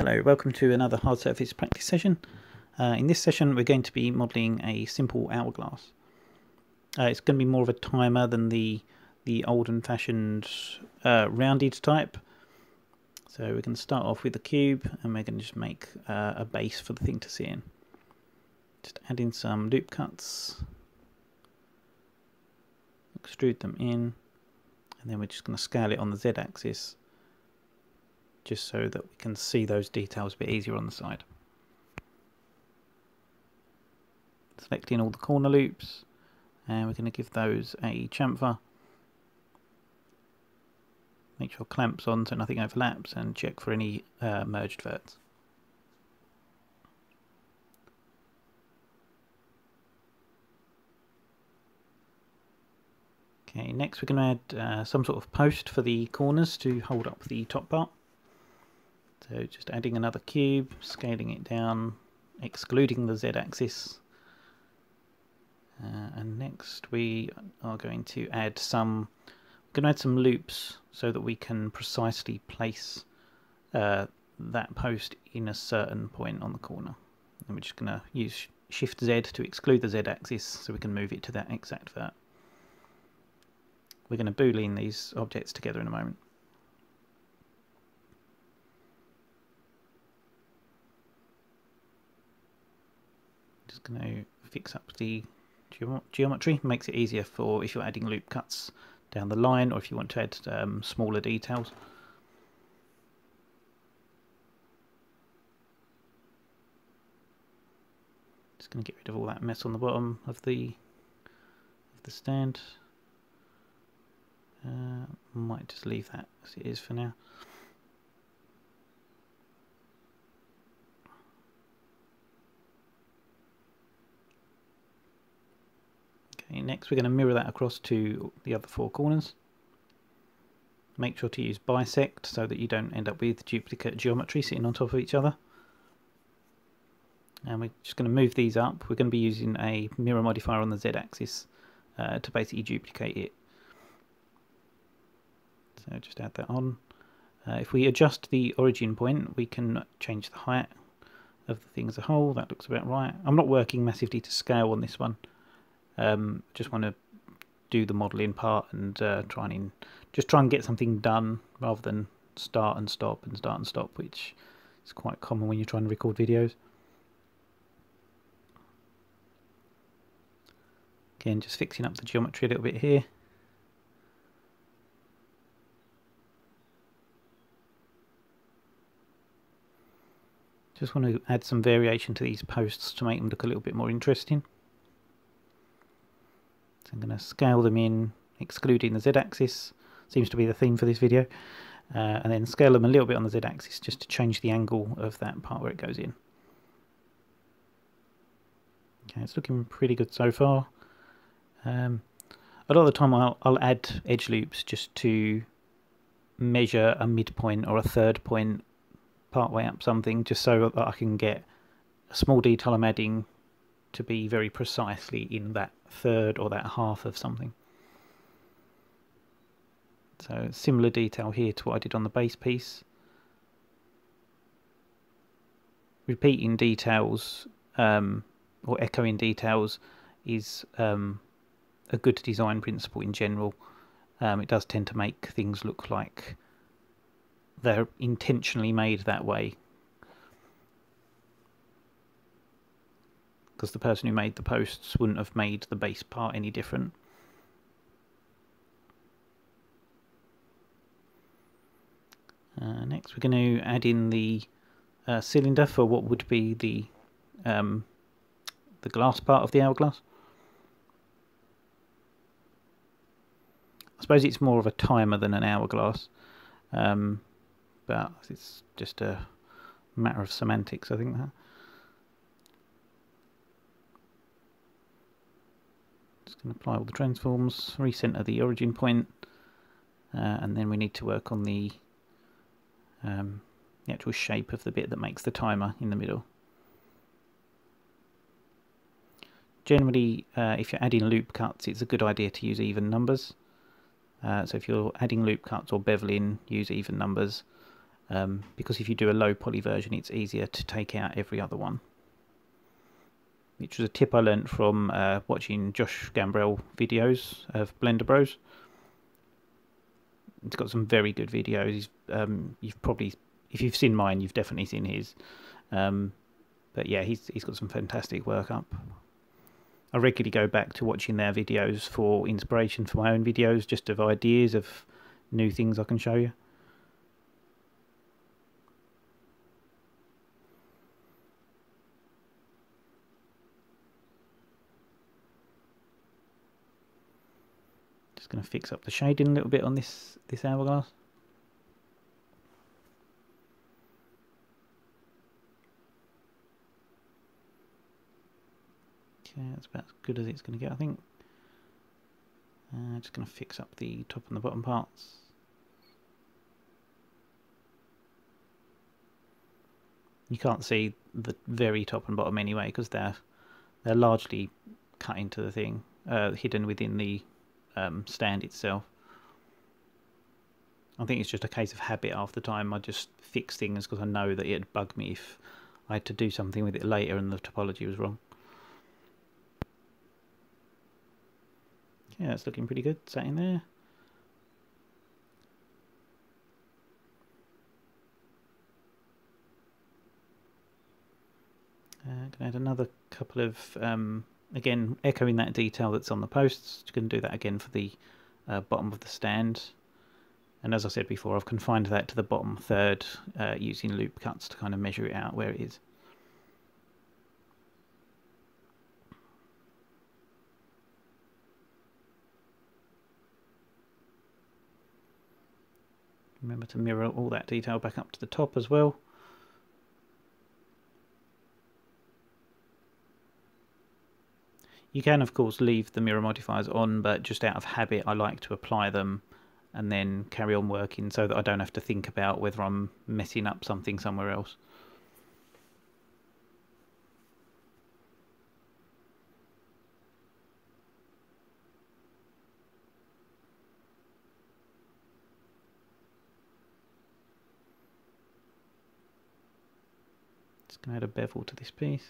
Hello, welcome to another hard surface practice session. Uh, in this session we're going to be modelling a simple hourglass. Uh, it's going to be more of a timer than the the old and fashioned uh, rounded type. So we're going to start off with the cube and we're going to just make uh, a base for the thing to sit in. Just add in some loop cuts, extrude them in, and then we're just going to scale it on the z axis just so that we can see those details a bit easier on the side. Selecting all the corner loops and we're going to give those a chamfer. Make sure clamps on so nothing overlaps and check for any uh, merged verts. Okay, next we're going to add uh, some sort of post for the corners to hold up the top part. So just adding another cube, scaling it down, excluding the z-axis. Uh, and next we are going to add some, we're going to add some loops so that we can precisely place uh, that post in a certain point on the corner. And we're just going to use Shift Z to exclude the Z-axis so we can move it to that exact vert. We're going to boolean these objects together in a moment. Just going to fix up the geometry, makes it easier for if you're adding loop cuts down the line or if you want to add um, smaller details. Just going to get rid of all that mess on the bottom of the of the stand. Uh, might just leave that as it is for now. Okay, next we're going to mirror that across to the other four corners. Make sure to use bisect so that you don't end up with duplicate geometry sitting on top of each other. And we're just going to move these up. We're going to be using a mirror modifier on the z-axis uh, to basically duplicate it. So just add that on. Uh, if we adjust the origin point, we can change the height of the thing as a whole. That looks about right. I'm not working massively to scale on this one. Um, just want to do the modelling part and uh, try and just try and get something done rather than start and stop and start and stop, which is quite common when you're trying to record videos. Again, just fixing up the geometry a little bit here. Just want to add some variation to these posts to make them look a little bit more interesting. So I'm going to scale them in, excluding the z-axis, seems to be the theme for this video, uh, and then scale them a little bit on the z-axis just to change the angle of that part where it goes in. Okay, it's looking pretty good so far. Um, a lot of the time I'll, I'll add edge loops just to measure a midpoint or a third point part way up something just so that I can get a small detail I'm adding to be very precisely in that third or that half of something. So similar detail here to what I did on the base piece. Repeating details um, or echoing details is um, a good design principle in general. Um, it does tend to make things look like they're intentionally made that way because the person who made the posts wouldn't have made the base part any different. Uh, next we're going to add in the uh, cylinder for what would be the um, the glass part of the hourglass. I suppose it's more of a timer than an hourglass, um, but it's just a matter of semantics, I think that. Just going to apply all the transforms, recenter the origin point, uh, and then we need to work on the, um, the actual shape of the bit that makes the timer in the middle. Generally, uh, if you're adding loop cuts, it's a good idea to use even numbers. Uh, so if you're adding loop cuts or beveling, use even numbers. um, because if you do a low poly version it's easier to take out every other one which was a tip I learnt from uh, watching Josh Gambrel videos of Blender Bros. It's got some very good videos. Um, you've probably, if you've seen mine, you've definitely seen his. Um, but yeah, he's he's got some fantastic work up. I regularly go back to watching their videos for inspiration for my own videos, just of ideas of new things I can show you. Going to fix up the shading a little bit on this, this hourglass. Okay, that's about as good as it's going to get, I think. I'm uh, just going to fix up the top and the bottom parts. You can't see the very top and bottom anyway because they're they're largely cut into the thing, uh, hidden within the um, stand itself. I think it's just a case of habit half the time. I just fix things because I know that it'd bug me if I had to do something with it later and the topology was wrong. Yeah, it's looking pretty good, sat in there. Uh, can add another couple of um, again echoing that detail that's on the posts you can do that again for the uh, bottom of the stand. And as I said before I've confined that to the bottom third uh, using loop cuts to kind of measure it out where it is. Remember to mirror all that detail back up to the top as well You can, of course, leave the mirror modifiers on, but just out of habit, I like to apply them and then carry on working so that I don't have to think about whether I'm messing up something somewhere else. Just going to add a bevel to this piece.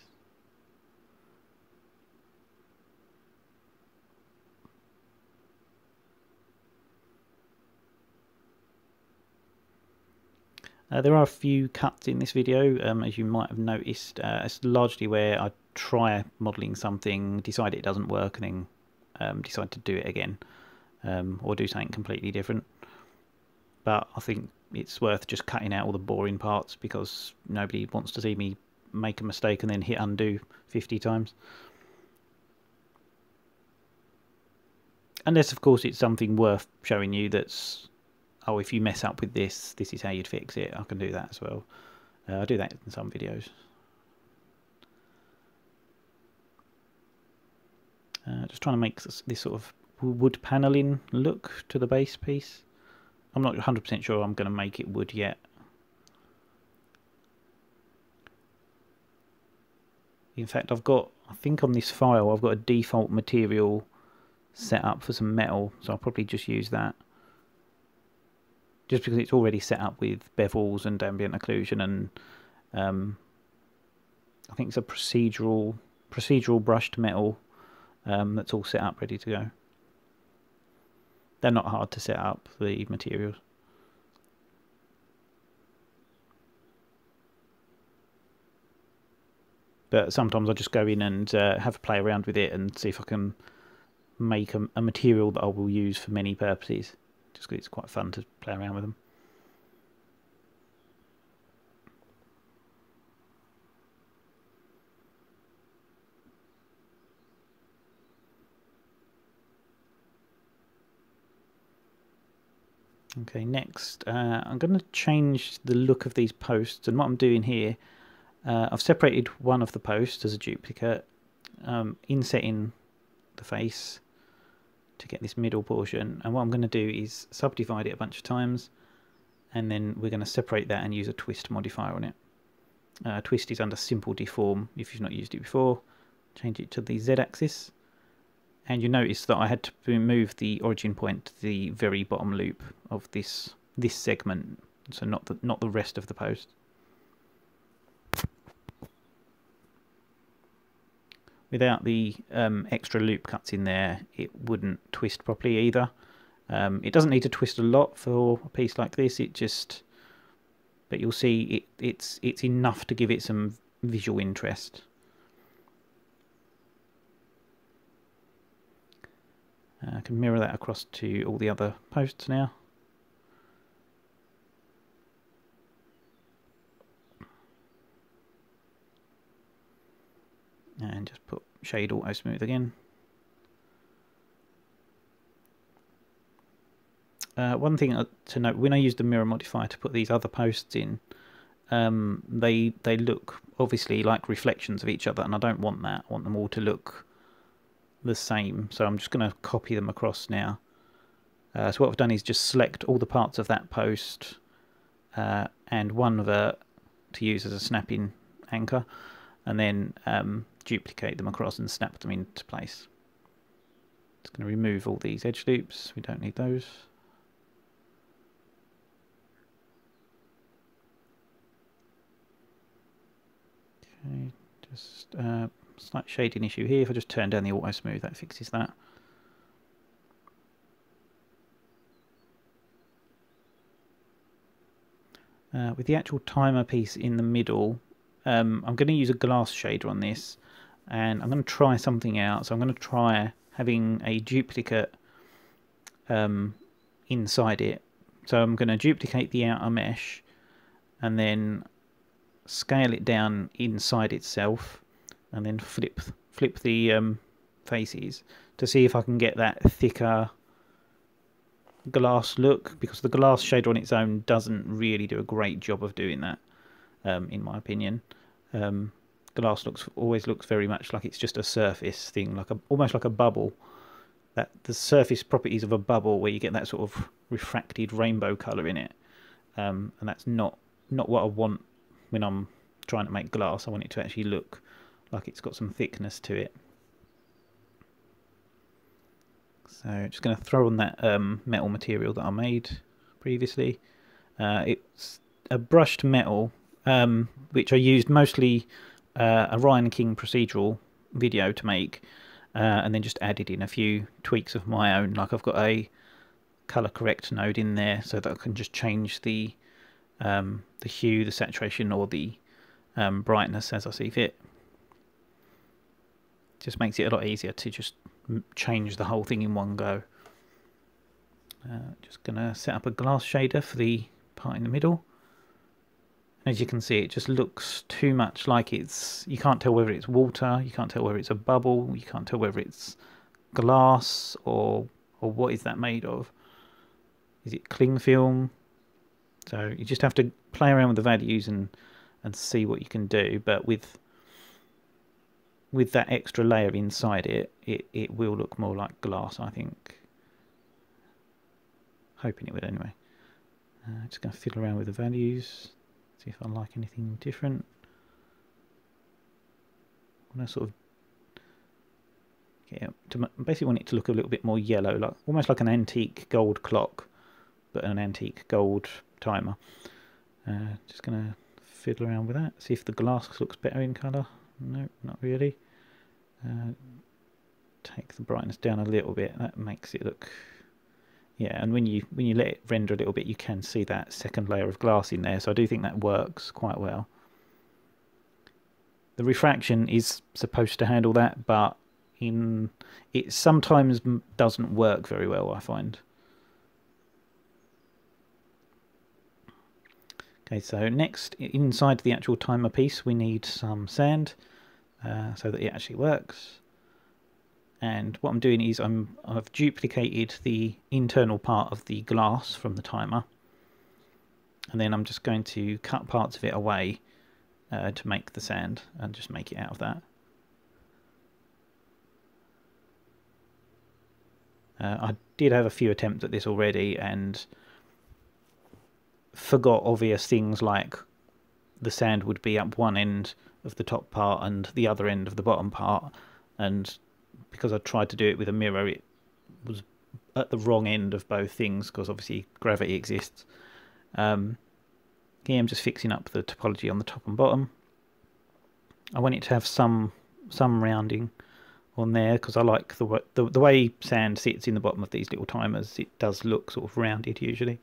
Uh, there are a few cuts in this video, um, as you might have noticed. Uh, it's largely where I try modelling something, decide it doesn't work, and then um, decide to do it again, um, or do something completely different. But I think it's worth just cutting out all the boring parts because nobody wants to see me make a mistake and then hit undo 50 times. Unless, of course, it's something worth showing you that's oh, if you mess up with this, this is how you'd fix it. I can do that as well. Uh, I do that in some videos. Uh, just trying to make this, this, sort of wood paneling look to the base piece. I'm not 100% sure I'm going to make it wood yet. In fact, I've got, I think on this file, I've got a default material set up for some metal, so I'll probably just use that just because it's already set up with bevels and ambient occlusion and um, I think it's a procedural procedural brushed metal um, that's all set up ready to go. They're not hard to set up, the materials. But sometimes I just go in and uh, have a play around with it and see if I can make a, a material that I will use for many purposes just because it's quite fun to play around with them. Okay, next uh, I'm going to change the look of these posts and what I'm doing here, uh, I've separated one of the posts as a duplicate, um, insetting the face, to get this middle portion and what I'm going to do is subdivide it a bunch of times and then we're going to separate that and use a twist modifier on it. Uh, twist is under simple deform if you've not used it before. Change it to the z-axis and you notice that I had to move the origin point to the very bottom loop of this this segment so not the not the rest of the post. Without the um, extra loop cuts in there, it wouldn't twist properly either. Um, it doesn't need to twist a lot for a piece like this. It just, but you'll see it, it's it's enough to give it some visual interest. Uh, I can mirror that across to all the other posts now. And just put shade auto smooth again. Uh, one thing uh, to note, when I use the mirror modifier to put these other posts in, um, they they look obviously like reflections of each other, and I don't want that. I want them all to look the same. So I'm just going to copy them across now. Uh, so what I've done is just select all the parts of that post uh, and one of it to use as a snapping anchor, and then um, duplicate them across and snap them into place. It's going to remove all these edge loops. We don't need those. Okay, just uh, slight shading issue here. If I just turn down the auto smooth, that fixes that. Uh, with the actual timer piece in the middle, um, I'm going to use a glass shader on this and I'm going to try something out. So I'm going to try having a duplicate um, inside it. So I'm going to duplicate the outer mesh and then scale it down inside itself and then flip flip the um, faces to see if I can get that thicker glass look because the glass shader on its own doesn't really do a great job of doing that um, in my opinion um, glass looks always looks very much like it's just a surface thing like a almost like a bubble that the surface properties of a bubble where you get that sort of refracted rainbow color in it um, and that's not not what I want when I'm trying to make glass I want it to actually look like it's got some thickness to it. So just going to throw on that um, metal material that I made previously. Uh, it's a brushed metal, um, which I used mostly uh, a Ryan King procedural video to make, uh, and then just added in a few tweaks of my own. Like I've got a color correct node in there so that I can just change the um, the hue, the saturation, or the um, brightness as I see fit just makes it a lot easier to just change the whole thing in one go. Uh, just to set up a glass shader for the part in the middle. As you can see, it just looks too much like it's... You can't tell whether it's water, you can't tell whether it's a bubble, you can't tell whether it's glass or or what is that made of. Is it cling film? So you just have to play around with the values and and see what you can do. But with with that extra layer inside it, it, it will look more like glass, I think. Hoping it would anyway. Uh, just going to fiddle around with the values, see if I like anything different. I to sort of yeah, to basically want it to look a little bit more yellow, like almost like an antique gold clock, but an antique gold timer. Uh, just to fiddle around with that, see if the glass looks better in colour. No, not really. Uh, take the brightness down a little bit. That makes it look... Yeah, and when you when you let it render a little bit, you can see that second layer of glass in there. So I do think that works quite well. The refraction is supposed to handle that, but in it sometimes doesn't work very well, I find. Okay, so next, inside the actual timer piece, we need some sand uh, so that it actually works. And what I'm doing is I'm, I've duplicated the internal part of the glass from the timer. And then I'm just going to cut parts of it away uh, to make the sand and just make it out of that. Uh, I did have a few attempts at this already and forgot obvious things like the sand would be up one end of the top part and the other end of the bottom part and because I tried to do it with a mirror it was at the wrong end of both things because obviously gravity exists um, Here I'm just fixing up the topology on the top and bottom. I want it to have some some rounding on there because I like the, the the way sand sits in the bottom of these little timers. It does look sort of rounded usually.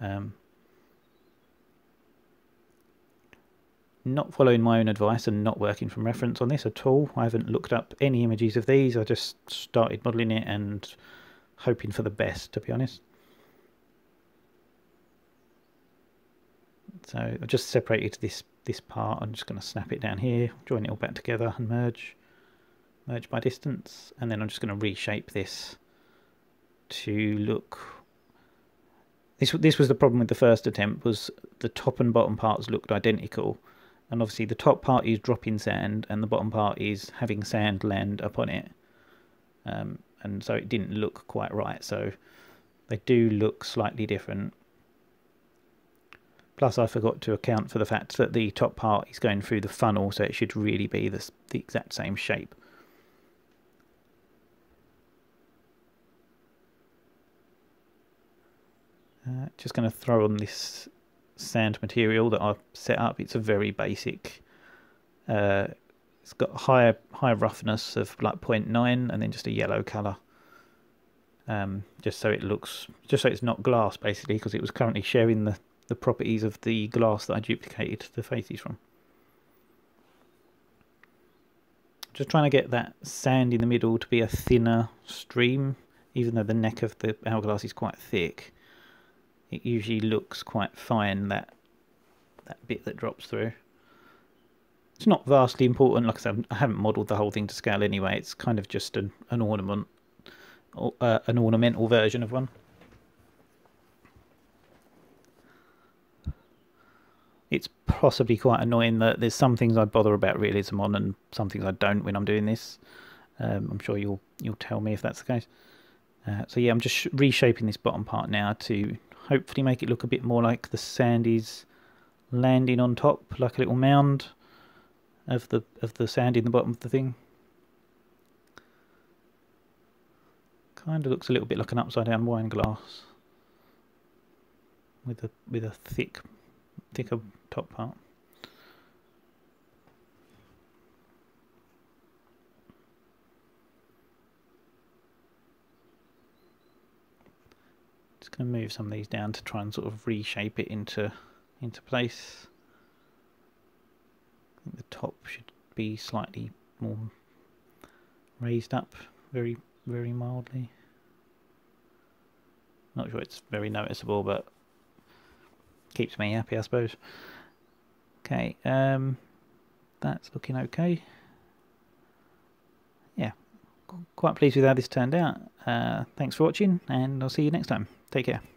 Um, not following my own advice and not working from reference on this at all. I haven't looked up any images of these. I just started modelling it and hoping for the best, to be honest. So I've just separated this this part. I'm just going to snap it down here, join it all back together and merge. Merge by distance. And then I'm just going to reshape this to look... This, this was the problem with the first attempt, was the top and bottom parts looked identical and obviously the top part is dropping sand and the bottom part is having sand land upon it. Um, and so it didn't look quite right. So they do look slightly different. Plus I forgot to account for the fact that the top part is going through the funnel so it should really be the, the exact same shape. Uh, just going to throw on this sand material that I've set up. It's a very basic. Uh, it's got higher high roughness of like 0.9 and then just a yellow color. Um, just so it looks, just so it's not glass basically, because it was currently sharing the the properties of the glass that I duplicated the faces from. Just trying to get that sand in the middle to be a thinner stream, even though the neck of the hourglass is quite thick it usually looks quite fine that that bit that drops through. It's not vastly important, like I said, I haven't modelled the whole thing to scale anyway, it's kind of just an, an ornament, uh, an ornamental version of one. It's possibly quite annoying that there's some things I bother about realism on and some things I don't when I'm doing this. Um, I'm sure you'll you'll tell me if that's the case. Uh, so yeah, I'm just reshaping this bottom part now to hopefully make it look a bit more like the sand is landing on top, like a little mound of the of the sand in the bottom of the thing. Kind of looks a little bit like an upside down wine glass with a with a thick thicker top part. Going to move some of these down to try and sort of reshape it into into place. I think the top should be slightly more raised up very very mildly. Not sure it's very noticeable but keeps me happy I suppose. Okay, um, that's looking okay. Yeah, quite pleased with how this turned out. Uh, thanks for watching and I'll see you next time. Take care.